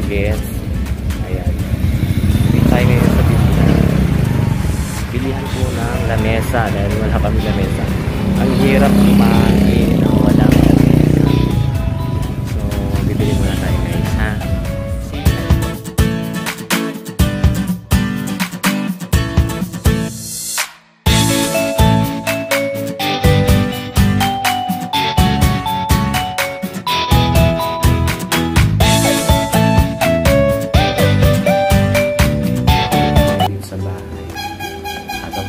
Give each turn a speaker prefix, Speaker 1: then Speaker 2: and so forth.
Speaker 1: pag-guess. Ayan. Hindi tayo ngayon sa business. Bilihan po ng lamesa dahil wala kami lamesa. Ang hirap kumain.